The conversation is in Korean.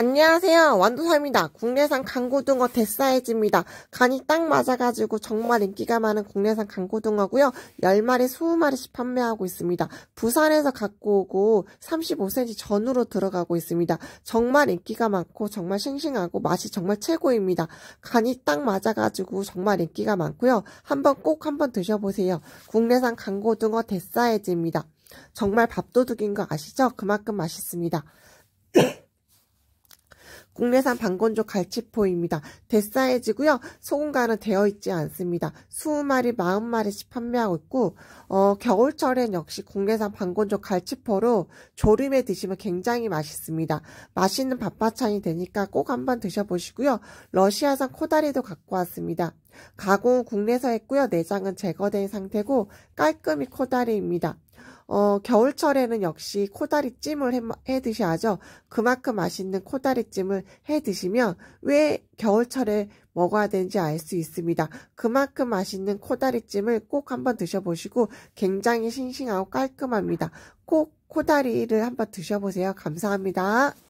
안녕하세요. 완도사입니다. 국내산 강고등어 대사이즈입니다. 간이 딱 맞아가지고 정말 인기가 많은 국내산 강고등어고요. 10마리, 20마리씩 판매하고 있습니다. 부산에서 갖고 오고 35cm 전으로 들어가고 있습니다. 정말 인기가 많고 정말 싱싱하고 맛이 정말 최고입니다. 간이 딱 맞아가지고 정말 인기가 많고요. 한번 꼭 한번 드셔보세요. 국내산 강고등어 대사이즈입니다. 정말 밥도둑인 거 아시죠? 그만큼 맛있습니다. 국내산 방건조 갈치포입니다. 대사이즈고요. 소금간은 되어 있지 않습니다. 20마리, 40마리씩 판매하고 있고 어, 겨울철엔 역시 국내산 방건조 갈치포로 조림에 드시면 굉장히 맛있습니다. 맛있는 밥바찬이 되니까 꼭 한번 드셔보시고요. 러시아산 코다리도 갖고 왔습니다. 가공은 국내서 했고요. 내장은 제거된 상태고 깔끔히 코다리입니다. 어, 겨울철에는 역시 코다리찜을 해, 해, 드셔야죠. 그만큼 맛있는 코다리찜을 해 드시면 왜 겨울철에 먹어야 되는지 알 수 있습니다. 그만큼 맛있는 코다리찜을 꼭 한번 드셔보시고 굉장히 싱싱하고 깔끔합니다. 꼭 코다리를 한번 드셔보세요. 감사합니다.